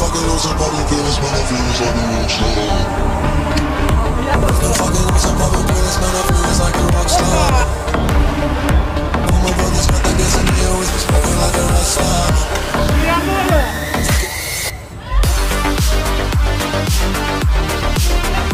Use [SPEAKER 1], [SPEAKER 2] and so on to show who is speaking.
[SPEAKER 1] Fucking losing, popping pills, feelings, I feel it's like the rock.